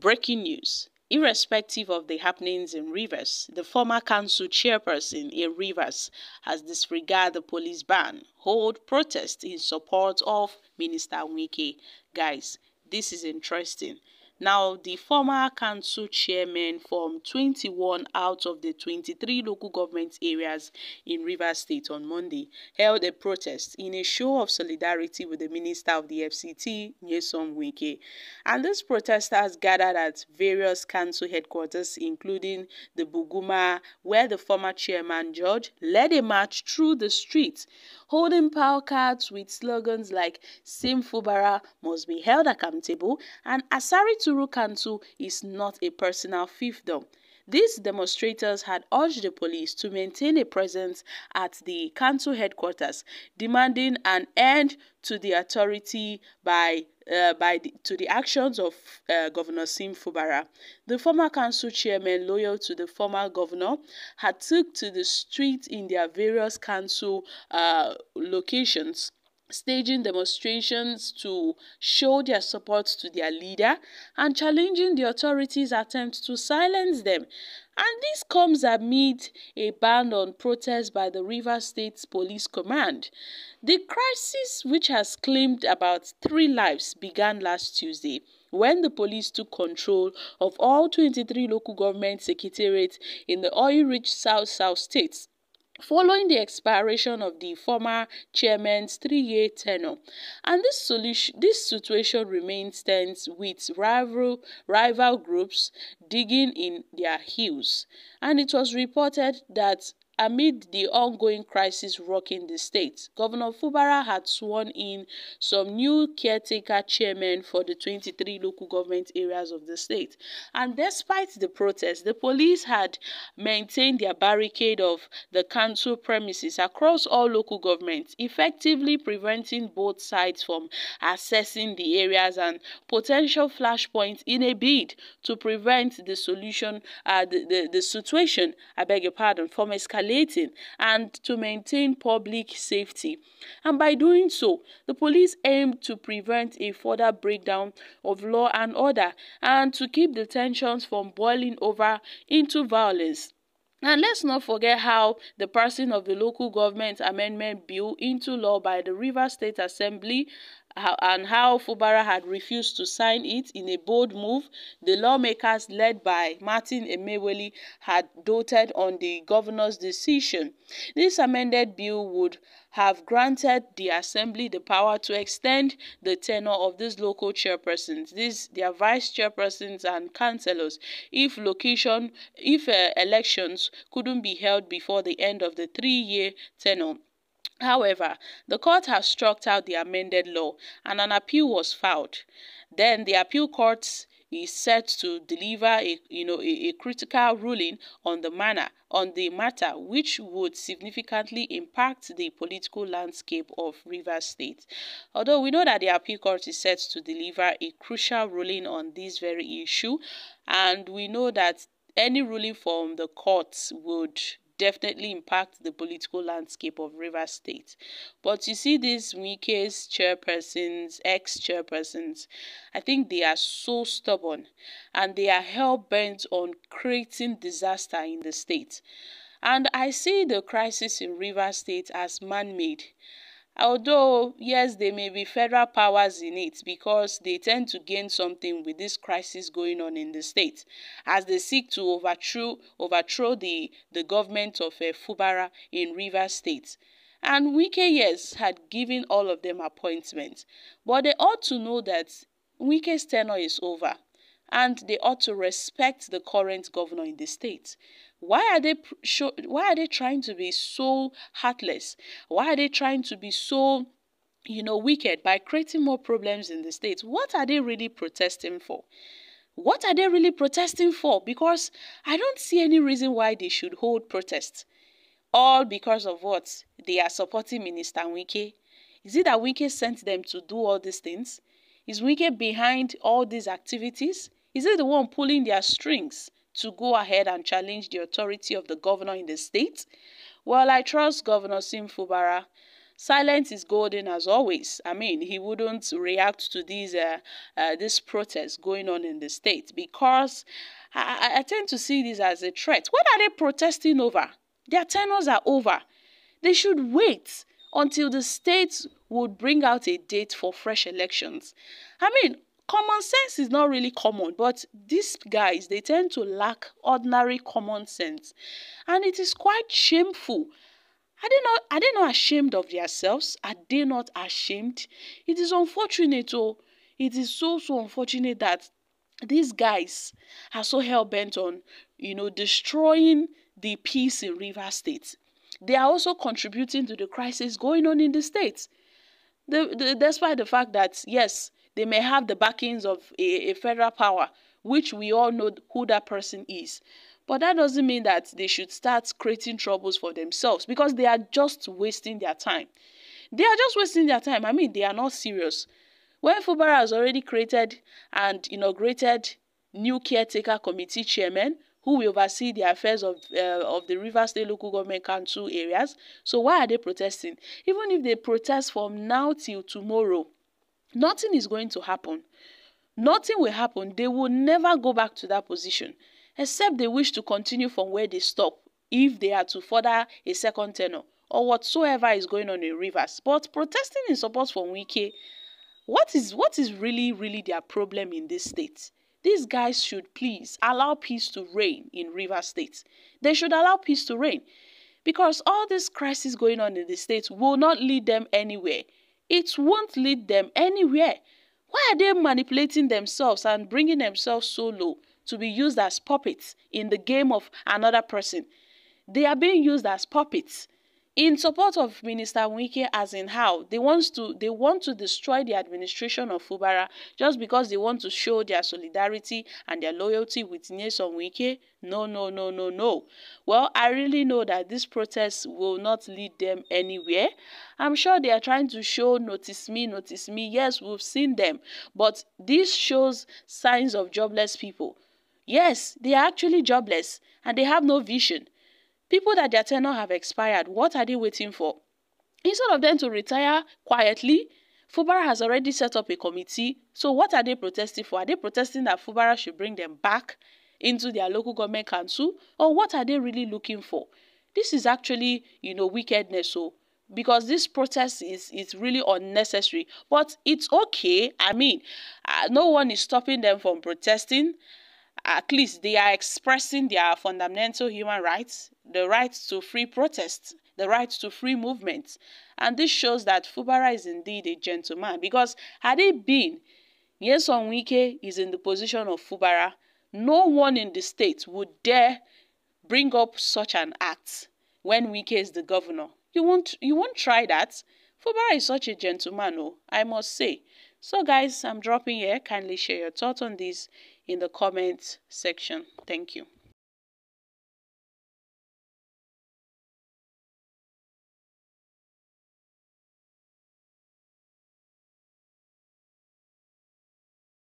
Breaking news. Irrespective of the happenings in Rivers, the former council chairperson in Rivers has disregarded the police ban, hold protest in support of Minister Wike. Guys, this is interesting. Now, the former council chairman from 21 out of the 23 local government areas in Rivers State on Monday held a protest in a show of solidarity with the Minister of the FCT, Nyesom Wike. And these protesters gathered at various council headquarters, including the Buguma, where the former chairman, George, led a march through the streets, holding cards with slogans like Sim Fubara must be held accountable and Asari Turu Kantu is not a personal fiefdom. These demonstrators had urged the police to maintain a presence at the council headquarters, demanding an end to the authority by uh, by the, to the actions of uh, Governor Sim Fubara. The former council chairman, loyal to the former governor, had took to the street in their various council uh, locations staging demonstrations to show their support to their leader and challenging the authorities' attempts to silence them. And this comes amid a ban on protest by the River State Police Command. The crisis, which has claimed about three lives, began last Tuesday when the police took control of all 23 local government secretariats in the oil-rich South-South states following the expiration of the former chairman's three-year tenure. And this, solution, this situation remains tense with rival, rival groups digging in their heels. And it was reported that Amid the ongoing crisis rocking the state, Governor Fubara had sworn in some new caretaker chairmen for the 23 local government areas of the state. And despite the protests, the police had maintained their barricade of the council premises across all local governments, effectively preventing both sides from assessing the areas and potential flashpoints in a bid to prevent the solution, uh, the, the, the situation, I beg your pardon, from escalating escalating and to maintain public safety. And by doing so, the police aim to prevent a further breakdown of law and order and to keep the tensions from boiling over into violence. And let's not forget how the passing of the Local Government Amendment Bill into law by the Rivers State Assembly and how Fubara had refused to sign it in a bold move, the lawmakers led by Martin Amaewhule had doted on the governor's decision. This amended bill would have granted the assembly the power to extend the tenure of these local chairpersons, these their vice chairpersons and councillors, if location, if uh, elections couldn't be held before the end of the three-year tenure. However, the court has struck out the amended law and an appeal was filed. Then the appeal court is set to deliver a you know a, a, critical ruling on the manner on the matter which would significantly impact the political landscape of Rivers State. Although we know that the appeal court is set to deliver a crucial ruling on this very issue and we know that any ruling from the courts would definitely impact the political landscape of Rivers State. But you see these Wike's chairpersons, ex-chairpersons, I think they are so stubborn and they are hell-bent on creating disaster in the state. And I see the crisis in Rivers State as man-made. Although, yes, there may be federal powers in it because they tend to gain something with this crisis going on in the state as they seek to overthrow, overthrow the, the government of uh, Fubara in Rivers State. And Wike, yes, had given all of them appointments. But they ought to know that Wike's tenure is over and they ought to respect the current governor in the state. Why are they why are they trying to be so heartless? Why are they trying to be so you know wicked by creating more problems in the state? What are they really protesting for? What are they really protesting for? Because I don't see any reason why they should hold protests. All because of what? They are supporting Minister Wike. Is it that Wike sent them to do all these things? Is Wike behind all these activities? Is it the one pulling their strings to go ahead and challenge the authority of the governor in the state? Well, I trust Governor Sim Fubara silence is golden as always. I mean, he wouldn't react to these uh, uh, this protests going on in the state because I, I tend to see this as a threat. What are they protesting over? Their tenures are over. They should wait until the state would bring out a date for fresh elections. I mean, common sense is not really common, but these guys, they tend to lack ordinary common sense. And it is quite shameful. Are they not, are they not ashamed of themselves? Are they not ashamed? It is unfortunate, oh, it is so, so unfortunate that these guys are so hell-bent on, you know, destroying the peace in River State. They are also contributing to the crisis going on in the state. The, the, despite the fact that, yes, they may have the backings of a, a federal power, which we all know who that person is. But that doesn't mean that they should start creating troubles for themselves because they are just wasting their time. They are just wasting their time. I mean, they are not serious. When Fubara has already created and inaugurated new caretaker committee chairmen who will oversee the affairs of uh, of the River State Local Government Council areas. So why are they protesting? Even if they protest from now till tomorrow, nothing is going to happen. Nothing will happen. They will never go back to that position, except they wish to continue from where they stop if they are to further a second tenure or whatsoever is going on in Rivers. But protesting in support for Wike, what is what is really really their problem in this state? These guys should please allow peace to reign in River State. They should allow peace to reign because all this crisis going on in the state will not lead them anywhere. It won't lead them anywhere. Why are they manipulating themselves and bringing themselves so low to be used as puppets in the game of another person? They are being used as puppets in support of Minister Wike as in how they want to they want to destroy the administration of Fubara just because they want to show their solidarity and their loyalty with Nyesom Wike. No, no, no, no, no. Well, I really know that this protest will not lead them anywhere. I'm sure they are trying to show notice me, notice me. Yes, we've seen them, but this shows signs of jobless people. Yes, they are actually jobless and they have no vision. People that their tenure have expired, what are they waiting for? Instead of them to retire quietly, Fubara has already set up a committee. So what are they protesting for? Are they protesting that Fubara should bring them back into their local government council? Or what are they really looking for? This is actually, you know, wickedness. So because this protest is is really unnecessary but it's okay i mean uh, no one is stopping them from protesting at least they are expressing their fundamental human rights, the right to free protest, the right to free movement. And this shows that Fubara is indeed a gentleman because had it been Nyesom Wike is in the position of Fubara, no one in the state would dare bring up such an act when Wike is the governor. You won't you won't try that. Fubara is such a gentleman, oh, I must say. So guys, I'm dropping here. Kindly share your thoughts on this in the comment section. Thank you.